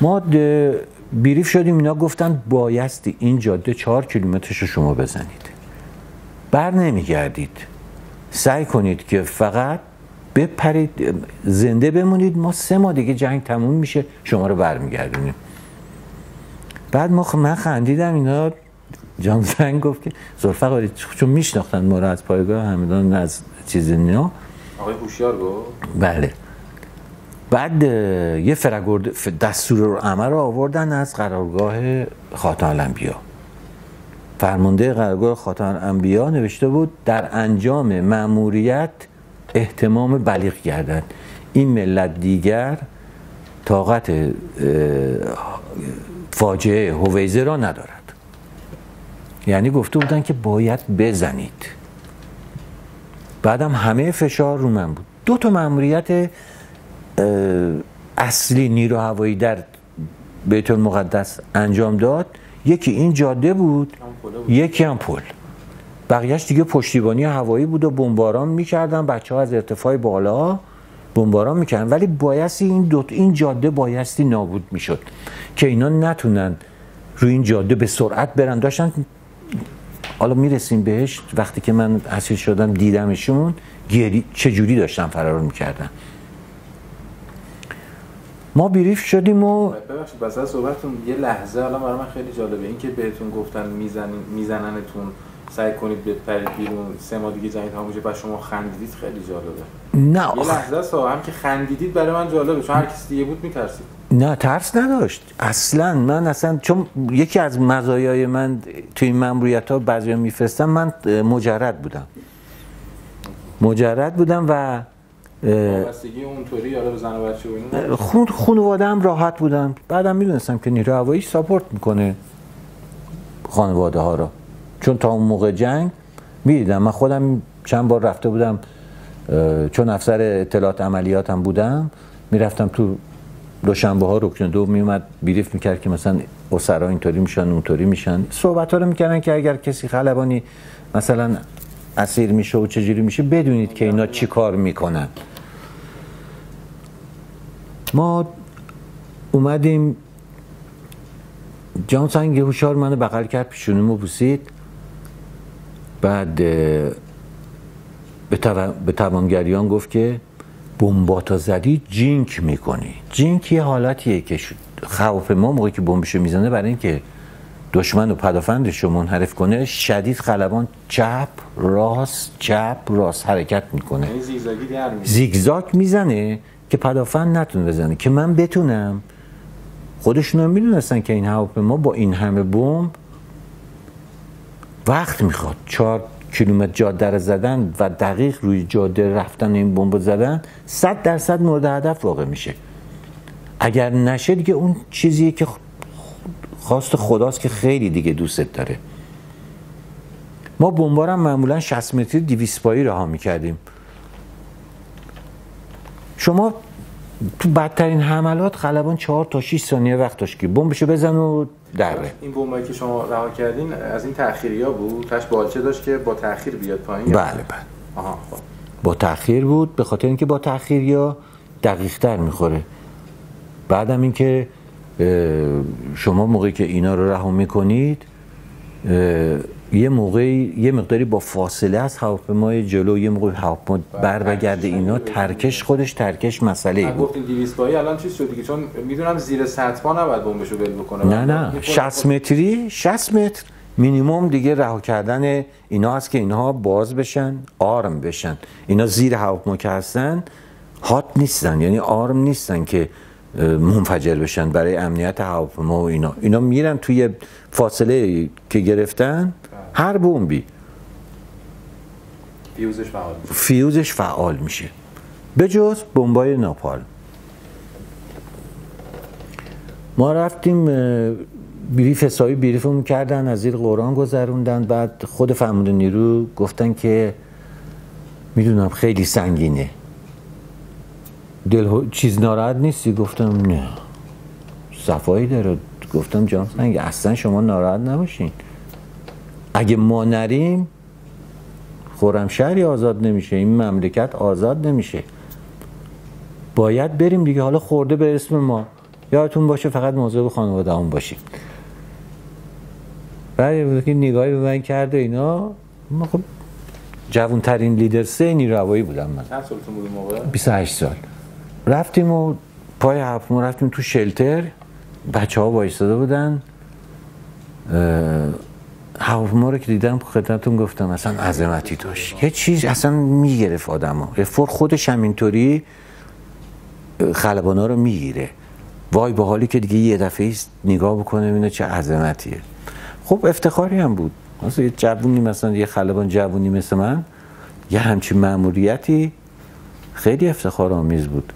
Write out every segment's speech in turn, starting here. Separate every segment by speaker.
Speaker 1: ما بیریف شدیم اینا گفتن بایستی این جاده چهار کیلومترش رو شما بزنید. بر نمیگردید. سعی کنید که فقط بپرید زنده بمونید. ما سه ماه دیگه جنگ تموم میشه شما رو برمیگردونیم. بعد ما من خندیدم اینا جان زنگ گفت که زلفقاری چون میشناختن ما رو از پایگاه همدان از چیز نیا
Speaker 2: آقای هوشیار گفت؟
Speaker 1: بله. بعد یه فرگرد دستور رو عمل رو آوردن از قرارگاه خاتم الانبیا. فرمانده قرارگاه خاتم الانبیا نوشته بود در انجام مأموریت احتمام بلیغ گردد. این ملت دیگر طاقت فاجعه هویزه را ندارد. یعنی گفته بودن که باید بزنید. بعدم همه فشار رو من بود. دو تا مأموریت اصلی نیرو هوایی در بیت المقدس انجام داد. یکی این جاده بود یکی هم پل بقیهش دیگه پشتیبانی هوایی بود و بمباران می‌کردن. بچه ها از ارتفاع بالا بمباران می‌کردن. ولی بایستی این دو این جاده بایستی نابود می‌شد که اینا نتونن روی این جاده به سرعت برن. داشتن حالا می‌رسیم بهش. وقتی که من اسیر شدم دیدمشون گیری چجوری داشتن فرار می‌کردن؟ ما بریف شدیم و
Speaker 2: ببخشید بس صحبتتون یه لحظه الان برای من خیلی جالبه. این که بهتون گفتن می‌زنن میزننتون سعی کنید بپرید بیرون سه ماه دیگه جنگ تموم بعد شما خندیدید خیلی جالبه.
Speaker 1: نه
Speaker 2: یه لحظه است هم که خندیدید برای من جالبه چون هر کسی دیگه بود میترسید.
Speaker 1: نه ترس نداشت. اصلا من اصلا چون یکی از مزایای من توی این ماموریت ها بعضی میفرستم من مجرد بودم. مجرد بودم و
Speaker 2: وابستگی اونطوری یا به و بچه
Speaker 1: خون خانواده هم راحت بودم بعدم می‌دونستم که نیرو هوایی ساپورت می‌کنه خانواده ها رو. چون تا اون موقع جنگ می‌دیدم. من خودم چند بار رفته بودم چون افسر اطلاعات عملیات هم بودم می‌رفتم تو دوشنبه ها رکن دو میومد بیریف می‌کرد که مثلا اسرا اینطوری میشن اونطوری میشن. صحبت ها رو می‌کردن که اگر کسی خلبانی مثلا اسیر میشه و چجوری میشه؟ بدونید که اینا چی کار می‌کنن. ما اومدیم. جان سنگ هوشار منو بغل کرد پیشونیمو بوسید. بعد به توانگریان گفت که بمباتا زدی جینک می‌کنی. جینک یه حالتیه که خوف ما موقعی که بمبشو می‌زنه برای اینکه دشمن و پدافندش رو منحرف کنه شدید خلبان چپ راست چپ راست حرکت می‌کنه.
Speaker 2: یعنی
Speaker 1: زیگزاگ می‌زنه که پدافند نتونه بزنه که من بتونم. خودشون هم می‌دونستن که این هواپیما با این همه بمب وقت می‌خواد. چهار کیلومتر جاده رو زدن و دقیق روی جاده رفتن این بمب زدن صد درصد مورد هدف واقع میشه. اگر نشه دیگه اون چیزیه که خواست خداست که خیلی دیگه دوستت داره. ما بمبارم معمولا 60 متری 200 پایی رها می‌کردیم. شما تو بدترین حملات خلبان 4 تا 6 ثانیه وقت داشت که بمبشو بزن و دره
Speaker 2: این بمبایی که شما رها کردین از این تأخیریا بود؟ تاش بالچه داشت که با تأخیر بیاد پایین؟
Speaker 1: بله بله.
Speaker 2: آها خب.
Speaker 1: با تأخیر بود به خاطر اینکه با تأخیر یا دقیق تر می‌خوره. بعدم اینکه شما موقعی که اینا رو رها می‌کنید یه موقعی یه مقداری با فاصله از هواپیمای جلو یه موقع هواپیما بر بگرده اینا ترکش خودش ترکش مسئله بود.
Speaker 2: گفتین 200 پایی الان چیز شد دیگه چون می‌دونم زیر سطح نباید بمبشو ول بکنه.
Speaker 1: نه نه 60 متری 60 متر مینیمم دیگه رها کردن اینا هست که اینها باز بشن آرم بشن. اینا زیر هواپیما که هستن هات نیستن یعنی آرم نیستن که منفجر بشن برای امنیت هواپیما و اینا. اینا میرن توی فاصله که گرفتن هر بمبی.
Speaker 2: فیوزش فعال میشه.
Speaker 1: فیوزش فعال میشه. به جز بمبای ناپال. ما رفتیم بریف حسابی بریفمون کردن از زیر قرآن گذروندن. بعد خود فرمانده نیرو گفتن که می‌دونم خیلی سنگینه. دل چیز ناراحت نیستی؟ گفتم نه. صفایی داره. گفتم جان سنگ اصلا شما ناراحت نباشین. اگه ما نریم خرمشهری آزاد نمیشه. این مملکت آزاد نمیشه. باید بریم دیگه. حالا خورده به اسم ما. یادتون باشه فقط موضوع خانواده هم باشیم بعد که نگاهی به من کرد اینا ما خب جوان ترین لیدر سه نیروهایی بودم من.
Speaker 2: چند سالتون بود موقع؟
Speaker 1: 28 سال. رفتیم و پای هفت رفتیم تو شلتر. بچه ها وایستاده بودن. هواپیما رو که دیدم خدمتتون گفتم اصلا عظمتی داشت. یه چیز اصلا می‌گرفت آدم ها فور خودش همینطوری خلبانا رو می‌گیره. وای به حالی که دیگه یه دفعه نگاه بکنه اینه چه عظمتیه. خب افتخاری هم بود. مثلا یه جوونی مثلا یه خلبان جوونی مثل من یه همچین مأموریتی خیلی افتخار آمیز بود.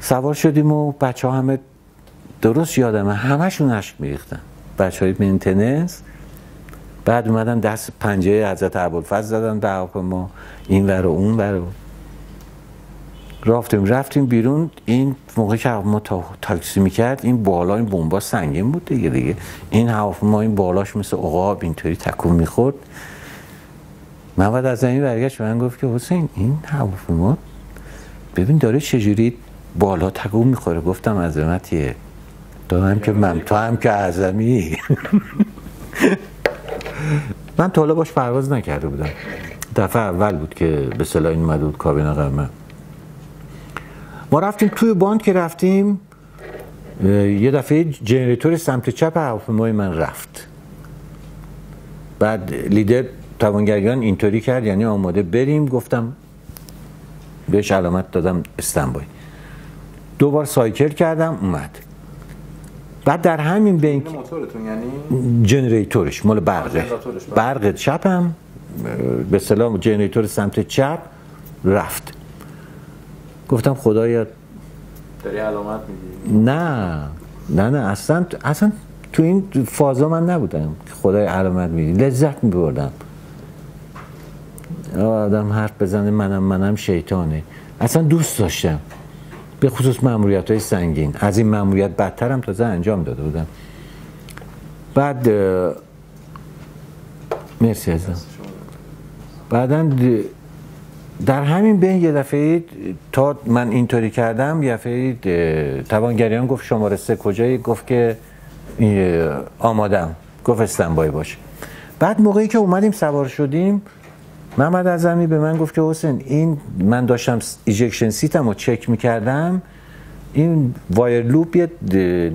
Speaker 1: سوار شدیم و بچه ها همه درست یادمه. همشون عشق میریختن. بچه های مینتننس بعد اومدن دست پنجه حضرت عبالفز زدن به ما این ور و اون ور رفتیم. رفتیم بیرون. این موقع که ما تا تاکسی می‌کرد این بالا این بمبا سنگین بود دیگه دیگه. این هواپیما این بالاش مثل عقاب اینطوری تکون می‌خورد. من بعد از این برگشت من گفت که حسین این هواپیما؟ ببین داره چجوری بالا تکون می‌خوره. گفتم عظمتیه تو هم که من تو هم که اعظمی. من تا باش پرواز نکرده بودم. دفعه اول بود که به صلاح این اومده بود کابین ما رفتیم توی باند که رفتیم یه دفعه generator سمت چپ هواپیمای من رفت. بعد لیدر توانگریان اینطوری کرد یعنی آماده بریم. گفتم بهش علامت دادم standby. دو بار cycle کردم اومد. بعد در همین بین
Speaker 2: موتورتون یعنی؟
Speaker 1: generator ش مال برقه
Speaker 2: بله.
Speaker 1: برق چپم به سلام generator سمت چپ رفت. گفتم خدایا.
Speaker 2: داری علامت میدی
Speaker 1: نه نه نه اصلا اصلا تو این فازا من نبودم. که خدای علامت میدی لذت میبردم. آدم حرف بزنه منم منم شیطانه. اصلا دوست داشتم. به خصوص معمولیت های سنگین. از این معمولیت بدترم تازه انجام داده بودم. بعد مرسی ازم بعدا در همین بین یه دفعه تا من اینطوری کردم یه دفعه توانگریان گفت شماره سه کجایی؟ گفت که آمادم. گفت standby باشه بعد موقعی که اومدیم سوار شدیم محمد ازمی به من گفت که حسین این من داشتم ejection seat م رو چک می‌کردم این wire loop یه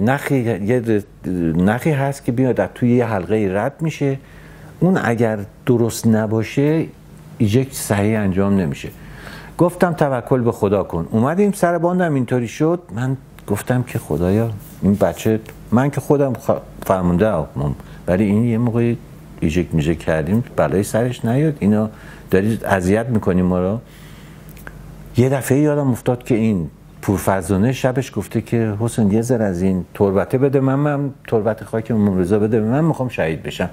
Speaker 1: نخی, یه نخی هست که بیاد توی یه حلقه رد میشه. اون اگر درست نباشه eject صحیح انجام نمیشه. گفتم توکل به خدا کن. اومدیم سر باندم اینطوری شد. من گفتم که خدایا این بچه من که خودم فرمونده ولی این یه موقع eject میجه کردیم بلای سرش نیاد. اینا دارید اذیت می‌کنیم ما رو. یه دفعه یادم افتاد که این پورفرزانه شبش گفته که حسین یه ذر از این تربته بده. من من تربت خاک امام رضا بده. من می‌خوام شهید بشم.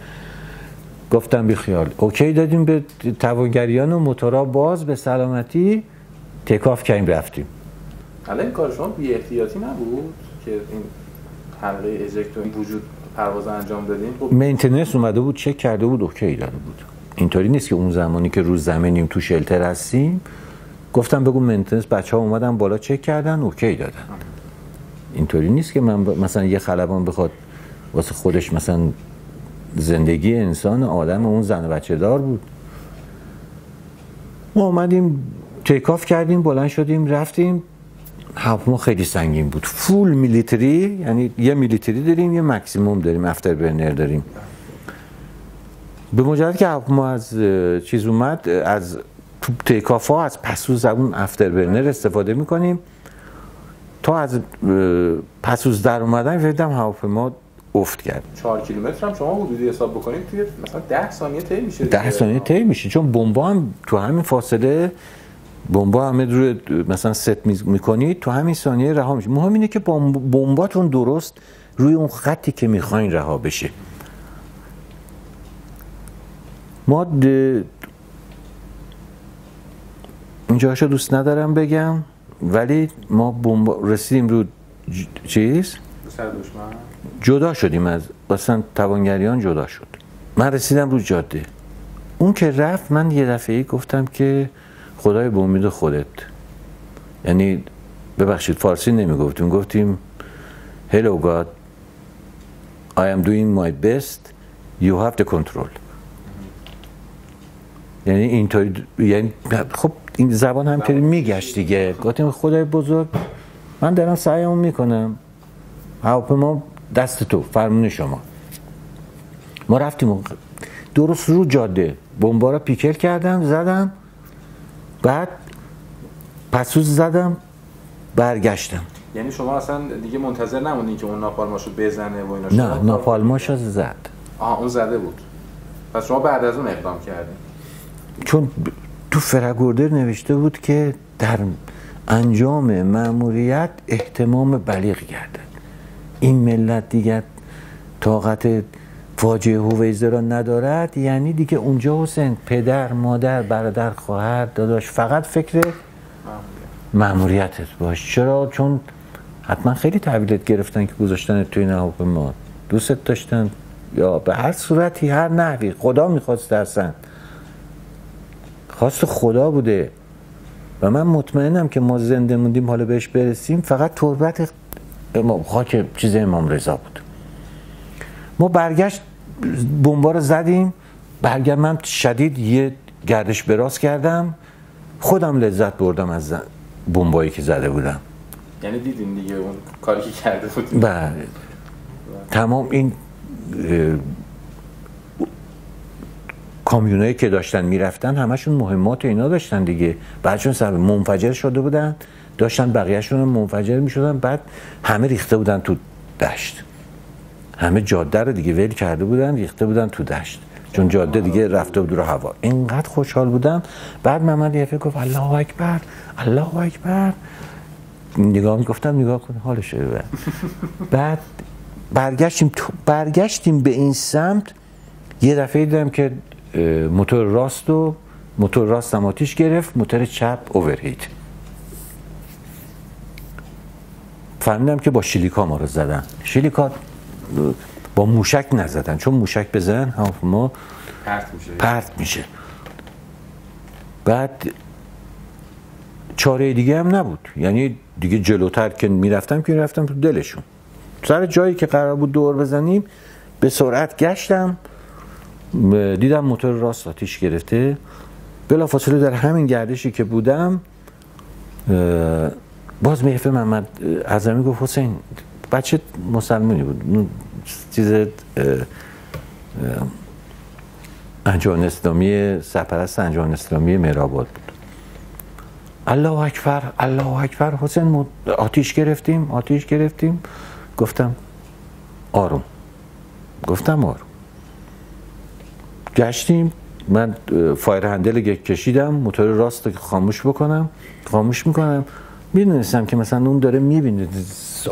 Speaker 1: گفتم بی خیال OK دادیم به توانگریان و موتورا. باز به سلامتی takeoff کردیم رفتیم.
Speaker 2: حالا این کار شما بی احتیاطی نبود که این حلقه ejector وجود پرواز انجام دادیم. خب
Speaker 1: maintenance اومده بود چک کرده بود OK داده بود. اینطوری نیست که اون زمانی که روز زمینیم تو shelter هستیم. گفتم بگو maintenance بچه ها اومدن بالا چک کردن OK دادن. اینطوری نیست که من مثلا یه خلبان بخواد واسه خودش مثلا زندگی انسان آدم اون زن بچه دار بود. ما اومدیم تیکاف کردیم بلند شدیم رفتیم. هواپیما خیلی سنگین بود. فول میلیتری یعنی یه میلیتری داریم یه مکسیموم داریم افتر برنر داریم. به مجرد که هواپیما از چیز اومد از تیکاف ها از پسو زبون افتر برنر استفاده می‌کنیم. تا از پسوز در اومدن فهمیدم هواپیما افت کرد.
Speaker 2: 4 کیلومتر هم شما حدودی حساب بکنید توی مثلا 10 ثانیه طی میشه
Speaker 1: 10 ثانیه طی میشه چون بمب هم تو همین فاصله بمب همه رو مثلا ست می‌کنید تو همین ثانیه رها میشه مهم اینه که بمباتون درست روی اون خطی که می‌خواین رها بشه. ما اینجاشو دوست ندارم بگم ولی ما بمب رسیدیم رو چیز؟
Speaker 2: سر دشمن.
Speaker 1: جدا شدیم از اصلا توانگریان جدا شد. من رسیدم رو جاده. اون که رفت من یه دفعه ای گفتم که خدای به امید خودت. یعنی ببخشید فارسی نمی‌گفتیم. گفتیم Hello God I am doing my best. You have the control. یعنی اینطوری یعنی خب این زبان همطوری میگشت دیگه. گفتیم خدای بزرگ من دارم سعیمو می‌کنم. هواپیما دست تو فرمون شما. ما رفتیم درست رو جاده. بمبارا پیکر کردم زدم بعد پسوز زدم برگشتم.
Speaker 2: یعنی شما اصلا دیگه منتظر نموندین که اون ناپالماشو بزنه و اینا
Speaker 1: نه ناپالماشو زد.
Speaker 2: آها اون زده بود. پس شما بعد از اون اقدام کردین.
Speaker 1: چون تو فرگوردر نوشته بود که در انجام مأموریت احتمام بلیغ گردد. این ملت دیگه طاقت فاجعه هویزه را ندارد؟ یعنی دیگه اونجا حسین پدر مادر برادر خواهر داداش فقط فکر مأموریتت باش. چرا؟ چون حتما خیلی تحویلت گرفتن که گذاشتن توی ما. دوستت داشتن. یا به هر صورتی هر نحوی. خدا می‌خواست درسن خواست خدا بوده. و من مطمئنم که ما زنده موندیم حالا بهش برسیم. فقط تربت خاک چیز امام رضا بود. ما برگشت بمبا رو زدیم. برگرد من شدید یه گردش براز کردم. خودم لذت بردم از بمبایی که زده بودم.
Speaker 2: یعنی دیدین دیگه اون کاری که کرده بود
Speaker 1: بله. تمام این کامیونایی که داشتن می‌رفتن همشون مهمات اینا داشتن دیگه. بعدشون سر منفجر شده بودن. داشتن بقیهشون منفجر می‌شدن. بعد همه ریخته بودن تو دشت. همه جاده رو دیگه ول کرده بودن ریخته بودن تو دشت. چون جاده دیگه رفته بود رو هوا. اینقدر خوشحال بودم بعد محمد یه گفت الله اکبر الله اکبر. نگاه می‌گفتم نگاه کن حالش بعد برگشتیم برگشتیم به این سمت. یه دفعه دیدم که موتور راست و موتور راست هم آتیش گرفت موتور چپ اوورهیت فهمیدم که با شیلیکا ما رو زدن. شیلیکا با موشک نزدن. چون موشک بزن ما
Speaker 2: پرت میشه.
Speaker 1: پرت میشه. بعد چاره دیگه هم نبود. یعنی دیگه جلوتر که می‌رفتم که می‌رفتم تو دلشون. سر جایی که قرار بود دور بزنیم به سرعت گشتم. دیدم موتور راست آتیش گرفته. فاصله در همین گردشی که بودم باز میفه محمد ازمی گفت حسین بچه مسلمانی بود. چیز انجام اسلامی سرپرست انجام اسلامی مراباد بود. الله اکبر الله اکبر حسین آتیش گرفتیم آتیش گرفتیم. گفتم آروم. گفتم آروم. گشتیم. من فایر هندل کشیدم. موتور راست خاموش بکنم. خاموش می‌کنم. می‌دونستم که مثلا اون داره می‌بینه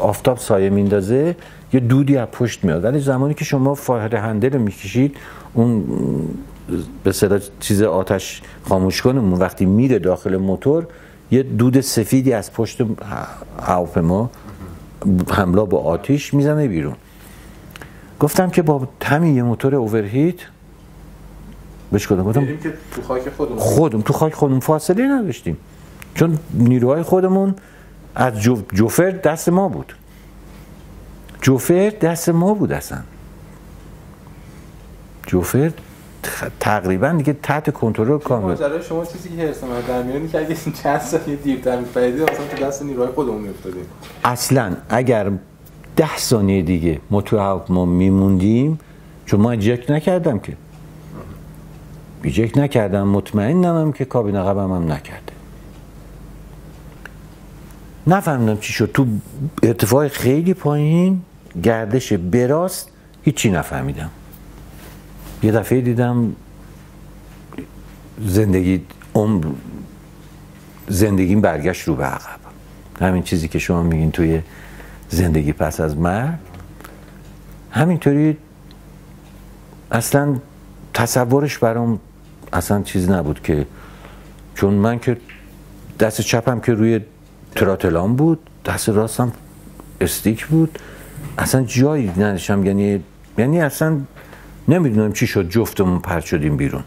Speaker 1: آفتاب سایه میندازه یه دودی از پشت میاد. ولی زمانی که شما فایر هندل می‌کشید اون به صدا چیز آتش خاموش کنم وقتی میره داخل موتور یه دود سفیدی از پشت هواپیما حمله با آتیش می‌زنه بیرون. گفتم که با همین یه موتور اوورهیت بهش کدوم گفتم
Speaker 2: که تو خاک خودمون.
Speaker 1: خودم تو خاک خودمون فاصله نداشتیم. چون نیروهای خودمون از جوفر دست ما بود. جوفر دست ما بود اصلا. جوفر تقریبا دیگه تحت کنترل کامل.
Speaker 2: شما چیزی که هرس در میانی که اگه چند سال دیرتر می‌فهمیدید مثلا تو دست نیروهای خودمون می‌افتادیم
Speaker 1: اصلا اگر ده ثانیه دیگه ما تو ما میموندیم چون ما اجک نکردم که. بیجک نکردم مطمئنم هم که کابین عقبم هم نکرده نفهمیدم چی شد. تو ارتفاع خیلی پایین گردش براست هیچی نفهمیدم. یه دفعه دیدم زندگی عمر زندگیم برگشت رو به عقب. همین چیزی که شما میگین توی زندگی پس از مرگ. همینطوری اصلا تصورش برام اصلا چیز نبود که چون من که دست چپم که روی تراتلان بود دست راستم استیک بود. اصلا جایی نداشتم یعنی یعنی اصلا نمی‌دونم چی شد جفتمون پر شدیم بیرون.